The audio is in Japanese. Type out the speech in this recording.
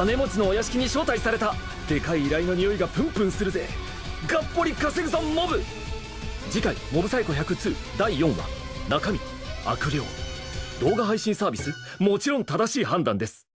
金持ちのお屋敷に招待された。でかい依頼の匂いがプンプンするぜ。がっぽり稼ぐぞモブ。次回「モブサイコ102」第4話。中身悪霊。動画配信サービスもちろん正しい判断です。